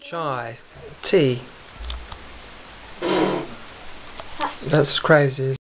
Chai. Tea. That's, That's crazy.